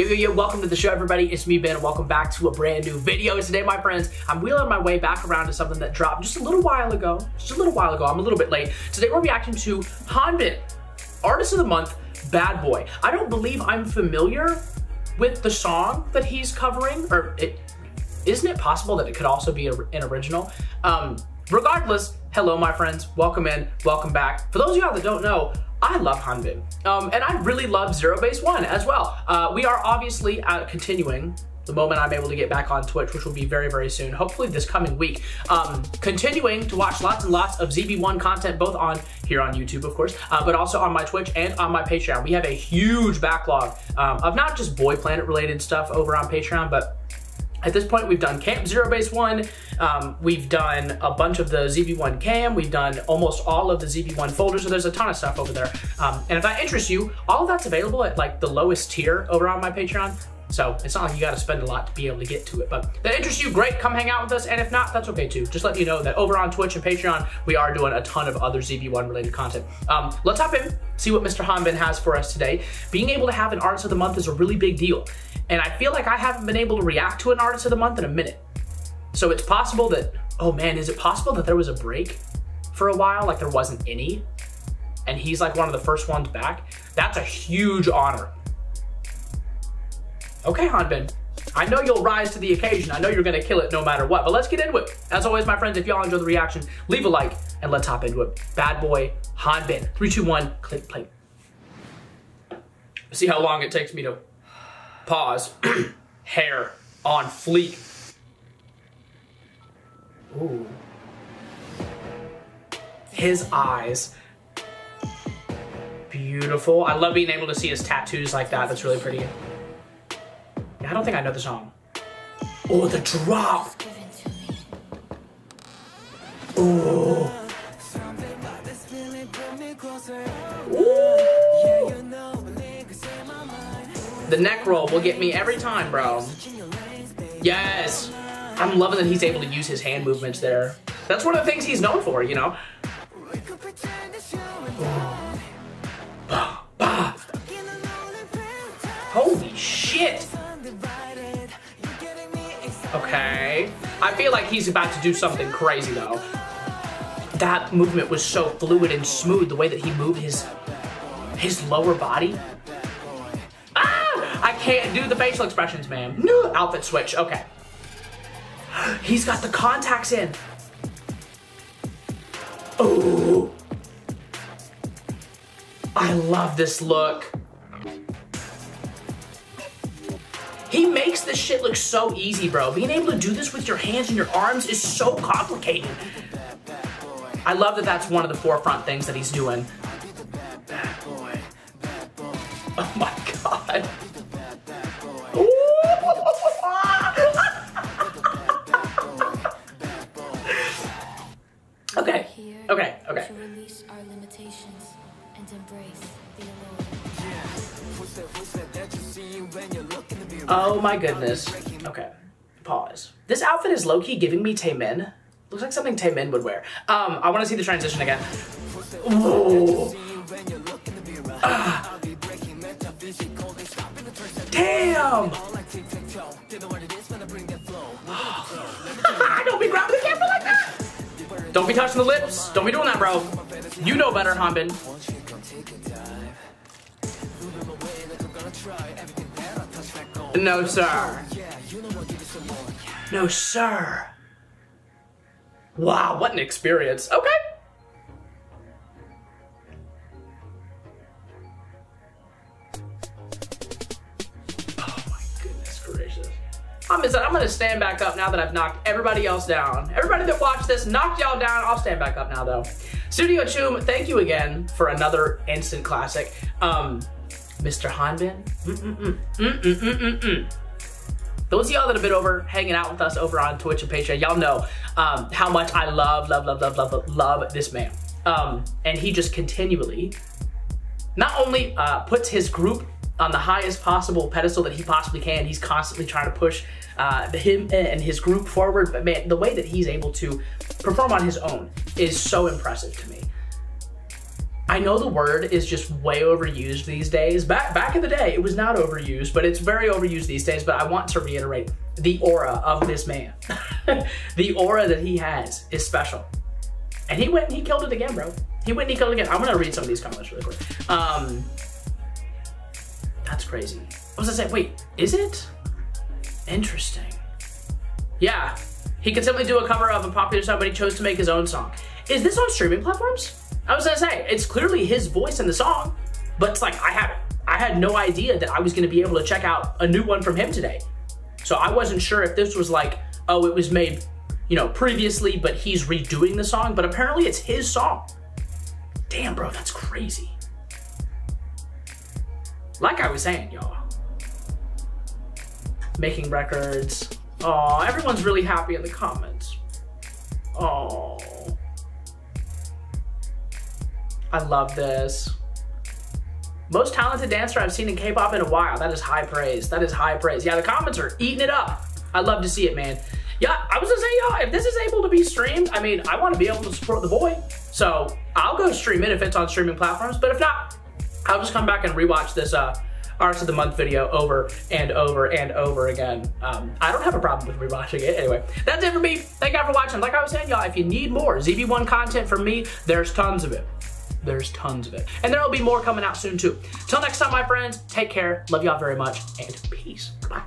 Yo, yo, yo, welcome to the show, everybody. It's me, Ben, welcome back to a brand new video. Today, my friends, I'm wheeling my way back around to something that dropped just a little while ago. Just a little while ago. I'm a little bit late. Today, we're reacting to Hanbin, Artist of the Month, Bad Boy. I don't believe I'm familiar with the song that he's covering, or it, isn't it possible that it could also be a, an original? Um, regardless, hello, my friends. Welcome in, welcome back. For those of y'all that don't know, I love Hanbin. Um, and I really love Zero Base One as well. Uh, we are obviously uh, continuing the moment I'm able to get back on Twitch, which will be very, very soon, hopefully this coming week. Um, continuing to watch lots and lots of ZB1 content, both on here on YouTube, of course, uh, but also on my Twitch and on my Patreon. We have a huge backlog um, of not just Boy Planet related stuff over on Patreon, but at this point, we've done Camp Zero Base 1, um, we've done a bunch of the ZB1 cam, we've done almost all of the ZB1 folders, so there's a ton of stuff over there. Um, and if that interests you, all of that's available at like the lowest tier over on my Patreon. So it's not like you gotta spend a lot to be able to get to it. But that interests you, great, come hang out with us. And if not, that's okay too. Just let you know that over on Twitch and Patreon, we are doing a ton of other ZB1 related content. Um, let's hop in, see what Mr. Hanbin has for us today. Being able to have an Artist of the Month is a really big deal. And I feel like I haven't been able to react to an Artist of the Month in a minute. So it's possible that, oh man, is it possible that there was a break for a while, like there wasn't any? And he's like one of the first ones back? That's a huge honor. Okay, Hanbin. I know you'll rise to the occasion. I know you're gonna kill it no matter what, but let's get into it. As always, my friends, if y'all enjoy the reaction, leave a like and let's hop into it. Bad boy, Hanbin. Three, two, one, click play. See how long it takes me to pause. Hair on fleek. Ooh. His eyes. Beautiful. I love being able to see his tattoos like that. That's really pretty. I don't think I know the song. Oh, the drop. Oh. The neck roll will get me every time, bro. Yes. I'm loving that he's able to use his hand movements there. That's one of the things he's known for, you know? Bah, bah. Holy shit! Okay. I feel like he's about to do something crazy though. That movement was so fluid and smooth, the way that he moved his his lower body. Ah! I can't do the facial expressions, man. No, outfit switch, okay. He's got the contacts in. Oh. I love this look. Makes this shit look so easy, bro. Being able to do this with your hands and your arms is so complicated. I love that that's one of the forefront things that he's doing. Oh my god. okay, okay, okay. Oh my goodness. Okay, pause. This outfit is low-key giving me Taemin. Looks like something Taemin would wear. Um, I want to see the transition again. Damn! Don't be grabbing the camera like that! Don't be touching the lips. Don't be doing that, bro. You know better, Hanbin. No, sir. No, sir. Wow, what an experience. Okay. Oh my goodness gracious. I'm, gonna stand back up now that I've knocked everybody else down. Everybody that watched this, knocked y'all down. I'll stand back up now though. Studio Choom, thank you again for another instant classic. Um, Mr. Hanbin. Those y'all that have been over hanging out with us over on Twitch and Patreon, y'all know um, how much I love, love, love, love, love, love this man. Um, and he just continually not only uh, puts his group on the highest possible pedestal that he possibly can, he's constantly trying to push uh, him and his group forward, but man, the way that he's able to perform on his own is so impressive to me. I know the word is just way overused these days. Back back in the day, it was not overused, but it's very overused these days. But I want to reiterate the aura of this man. the aura that he has is special. And he went and he killed it again, bro. He went and he killed it again. I'm gonna read some of these comments really quick. Um, that's crazy. I was gonna say, wait, is it? Interesting. Yeah, he could simply do a cover of a popular song, but he chose to make his own song. Is this on streaming platforms? I was gonna say, it's clearly his voice in the song, but it's like, I had, I had no idea that I was gonna be able to check out a new one from him today. So I wasn't sure if this was like, oh, it was made, you know, previously, but he's redoing the song, but apparently it's his song. Damn, bro, that's crazy. Like I was saying, y'all. Making records. Oh, everyone's really happy in the comments. Oh. I love this. Most talented dancer I've seen in K-pop in a while. That is high praise. That is high praise. Yeah, the comments are eating it up. I love to see it, man. Yeah, I was gonna say, y'all, if this is able to be streamed, I mean, I want to be able to support the boy. So I'll go stream it if it's on streaming platforms. But if not, I'll just come back and rewatch this uh, Artist of the Month video over and over and over again. Um, I don't have a problem with rewatching it. Anyway, that's it for me. Thank you all for watching. Like I was saying, y'all, if you need more ZB1 content from me, there's tons of it. There's tons of it. And there will be more coming out soon too. Till next time, my friends, take care. Love y'all very much and peace. Bye.